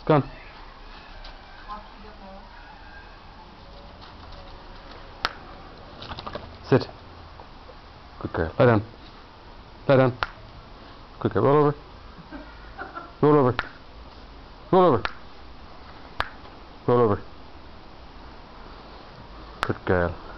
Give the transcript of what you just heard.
It's gone. Sit. Good girl. Lie down. Lie down. Good girl. Roll over. Roll over. Roll over. Roll over. Good girl.